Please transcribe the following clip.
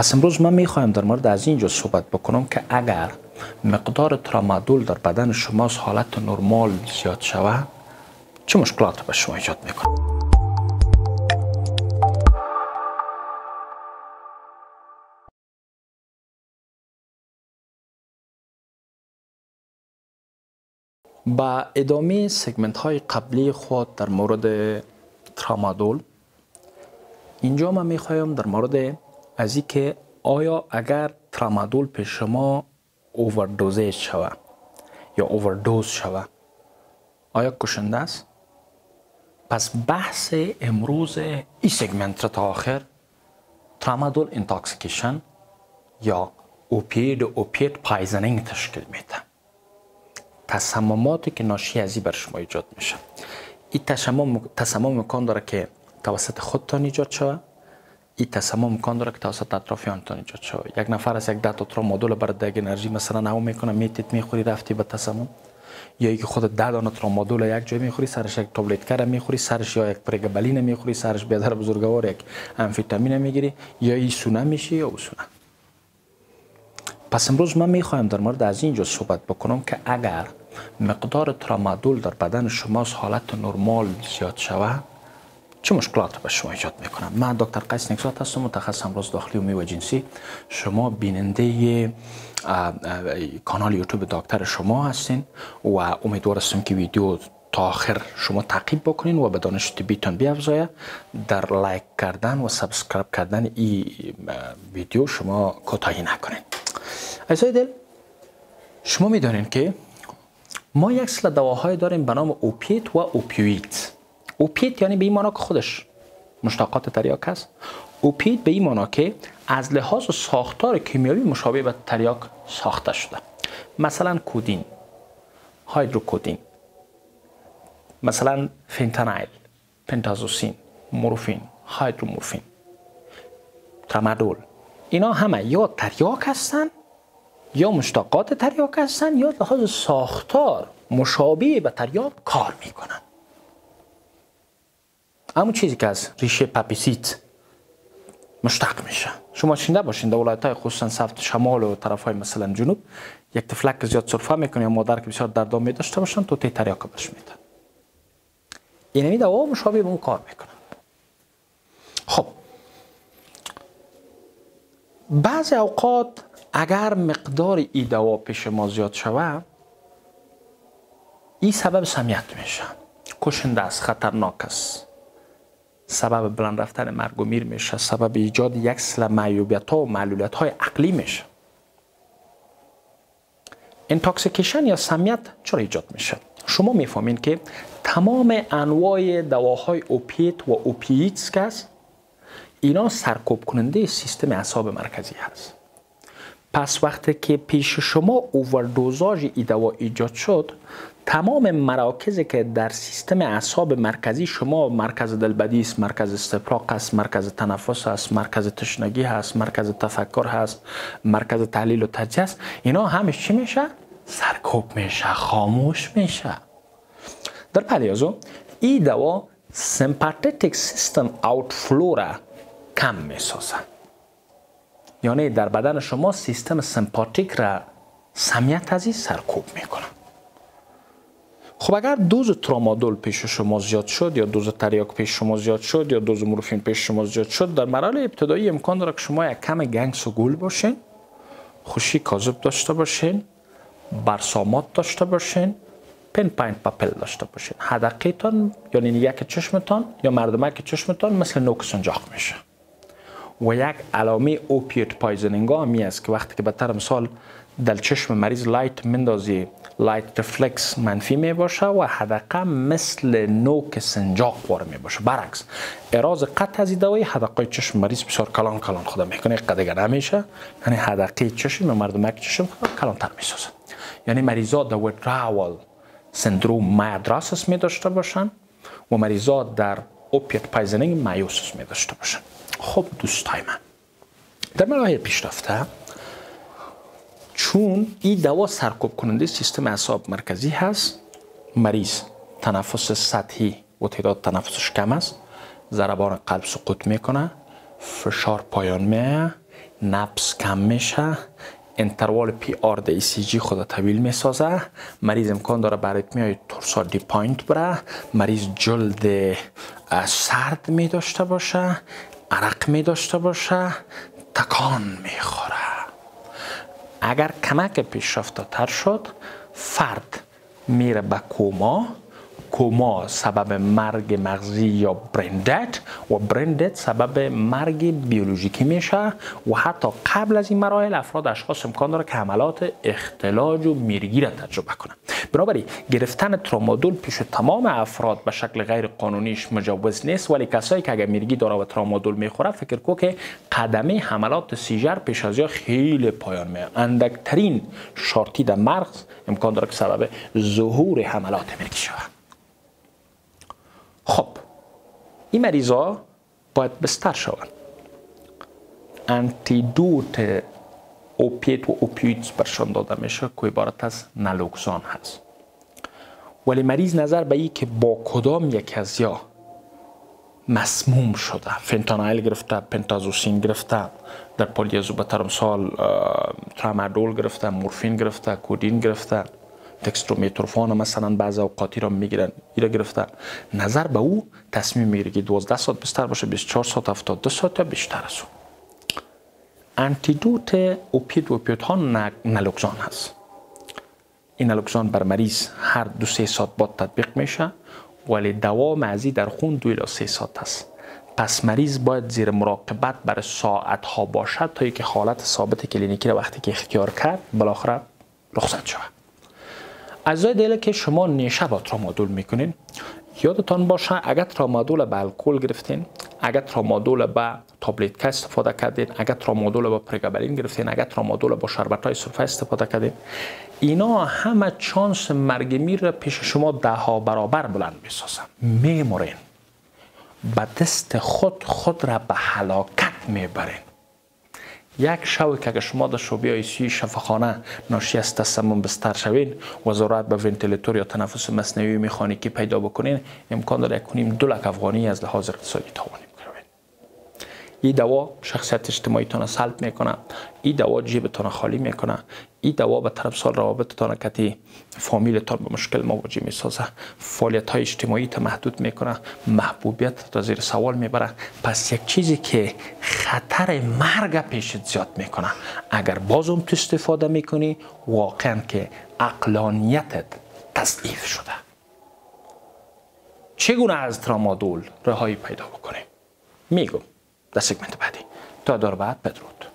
پس امروز من می‌خوایم در مورد از اینجا صحبت بکنم که اگر مقدار ترامادول در بدن شما حالت نرمال زیاد شود چه مشکلات به شما ایجاد می‌کنه؟ با ادامه سگمنت های قبلی خود در مورد ترامادول اینجا من می‌خوایم در مورد از که آیا اگر ترامادول پیش شما overdosage شوه یا اووردوز شوه آیا کشنده است؟ پس بحث امروز این segment تا آخر ترامادول intoxication یا opioid opioid poisoning تشکیل میده. تصمماتی که ناشی از این بر شما ایجاد میشه. این تصمم تصمم امکان داره که توسط خودتان ایجاد شود این تصمم امکان داره که توسط اطرافیانتان ایجاد شود یک نفر از یک دات مدل برای دگ انرژی مثلا نو می‌کنه میتیت می‌خوری رفتی به تصمم یا اینکه خود ده دانه مدل یک جای می‌خوری سرش یک تابلت کره می‌خوری سرش یا یک پرگبلین می‌خوری سرش بیادر بزرگوار یک امفیتامین می‌گیری یا این سونه میشی یا سونه پس امروز من می‌خوایم در مورد از اینجا صحبت بکنم که اگر مقدار ترامادول در بدن شما حالت نرمال زیاد شود چه مشکلات به شما ایجاد می‌کنم من دکتر قیس نیکزاد هستم متخصص امراض داخلی و میوه جنسی. شما بیننده کانال یوتیوب دکتر شما هستین و امیدوار هستم که ویدیو تا آخر شما تعقیب بکنین و به دانش طبیتان بیافزایه در لایک کردن و subscribe کردن این ویدیو شما کوتاهی نکنین. ایزای دل شما می‌دانین که ما یک سل دواهای داریم به نام اوپیت و اوپیویت اوپیت یعنی به این مانا که خودش مشتقات تریاک است اوپیت به این مانا که از لحاظ ساختار کیمیایی مشابه به تریاک ساخته شده. مثلا کودین هایدروکودین مثلا فنتانایل pentazocine مورفین hydromorphone ترامادول اینا همه یا تریاک هستن یا مشتقات تریاک هستن یا لحاظ ساختار مشابه به تریاک کار می‌کنن. همون چیزی که از ریشه poppy seed مشتق میشه شما شنیده باشین در ولایت های خصوصا سمت شمال و طرف های مثلا جنوب یک تفلک زیاد سرفه می‌کنه یا مادر که بسیار دردام می باشن تو تی تریاک بش میدن اینمی دوا مشابه به اون کار می‌کنن خب بعضی اوقات اگر مقدار ای دوا پیش ما زیاد شود این سبب سمیت میشه کشنده است خطرناک است سبب بلند رفتن مرگ و میر میشه سبب ایجاد یک سلسله معیوبیت ها و معلولیت های عقلی میشه. intoxication یا سمیت چرا ایجاد میشه؟ شما می‌فهمین که تمام انواع دواهای اوپیت و اوپییتس که اینا سرکوب کننده سیستم اعصاب مرکزی هست. پس وقتی که پیش شما اووردوزاژ ای دوا ایجاد شد تمام مراکزی که در سیستم اعصاب مرکزی شما مرکز دلبدی است مرکز استفراغ است مرکز تنفس است مرکز تشنگی هست مرکز تفکر هست مرکز تحلیل و تجزیه است اینا همش چی میشه؟ سرکوب میشه خاموش میشه. در پلیازو این دوا سمپاتیک سیستم اوتفلو را کم می‌سازه یعنی در بدن شما سیستم سمپاتیک را سمیت از سرکوب می‌کنه. خب اگر دوز ترامادول پیش شما زیاد شد یا دوز تریاک پیش شما زیاد شد یا دوز مورفین پیش شما زیاد شد در مرحله ابتدایی امکان داره که شما یک کم گنگس و گول باشین خوشی کاذب داشته باشین برسامات داشته باشین pinpoint pupil داشته باشین. حدقیتان یعنی یک چشمتان یا مردمک چشمتان مثل نوک سنجاق میشه. و یک علامه opiate poisoning هم است که وقتی که به طور مثال در چشم مریض light مندازی light reflex منفی می باشه و حدقه مثل نوک سنجاق وار می باشه برعکس اعراض قطع از دوای حدقه چشم مریض بسیار کلان کلان خدا می‌کنه. قدگه نمیشه. یعنی حدقه چشم مردمک چشم کلان تر می سازه یعنی مریضات در withdrawal syndrome mydriasis می داشته باشن و مریضات در opiate poisoning miosis می داشته باشن. خب دوستای من در مراحل پیشرفته چون این دوا سرکوب کننده سیستم اعصاب مرکزی هست مریض تنفس سطحی و تعداد تنفسش کم است ضربان قلب سقوط می‌کنه فشار پایان میه نبض کم میشه interval PR د ECG خود طویل می سازه مریض امکان داره بر های torsades de pointes بره مریض جلد سرد می داشته باشه عرق می داشته باشه تکان می خوره اگر کمک پیشرفته تر شد فرد میره به کوما. کوما سبب مرگ مغزی یا برندت و برندت سبب مرگ بیولوژیکی میشه و حتی قبل از این مراحل افراد اشخاص امکان داره که حملات اختلاج و میرگی را تجربه کنند بنابراین گرفتن ترامادول پیش تمام افراد به شکل غیر قانونیش مجوز نیست. ولی کسایی که اگر میرگی داره و ترامادول می‌خوره فکر کو که قدمه حملات سیجر پیش از یا خیلی پایان می اندکترین شارتی در مغز امکان داره که سبب ظهور حملات میرگی شود. خب این مریضا باید بستر شوند. انتیدوت اوپیت و اوپیویتس برشان داده میشه که عبارت از نلوکسان هست ولی مریض نظر به ای که با کدام یک از یا مسموم شده فنتانایل گرفته پنتازوسین گرفته در پولیازوبتر سال ترامادول گرفته مورفین گرفته کودین گرفته تکسترومیتروفان مثلا بعض اوقاتی را می‌گیرن ایره گرفته نظر به او تصمیم می‌گیره که 12 ساعت بستر باشه 24 ساعت 72 ساعت یا بیشتر از او انتیدوت اوپید و اوپید ها نلوکزان هست این نلوکزان بر مریض هر دو سه ساعت بعد تطبیق میشه ولی دوا مزی در خون دو الی سه ساعت است. پس مریض باید زیر مراقبت بر ساعت ها باشد تا که حالت ثابت کلینیکی را وقتی که اختیار کرد بالاخره رخصت شود. اجزای دیگه که شما نیشه با ترامادول می‌کنین یادتان باشه اگر ترامادول به الکل گرفتین اگر ترامادول به تابلت که استفاده کردین اگر ترامادول با پرگابرین گرفتین اگر ترامادول با شربت های سرفه استفاده کردین اینا همه چانس مرگ میر پیش شما ده ها برابر بلند می‌سازن میمورین به دست خود خود را به حلاکت می‌برین. یک شو که اگر شما در شعبه آیسی شفاخانه ناشی از تسمم بستر شوین و ضرورت به ونتیلیتور یا تنفس مصنوعی میخانیکی پیدا بکنین امکان داره کنیم دو لک افغانی از لحاظ اقتصادی توانیم این دوا شخصیت اجتماعیتان سلب می‌کنه. این دوا جیبتان خالی می‌کنه. این دوا به طرف سال روابطتان کتی فامیلتان به مشکل مواجه می‌سازه. فعالیت های اجتماعی تا محدود می‌کنه. محبوبیت را زیر سوال می‌بره. پس یک چیزی که خطر مرگ پیشت زیاد می‌کنه. اگر بازم تو استفاده می‌کنی واقعا که اقلانیتت تضعیف شده. چگونه از ترامادول رهایی پیدا بکنیم میگم. در سگمنت بعدی. تا دار بعد بدرود.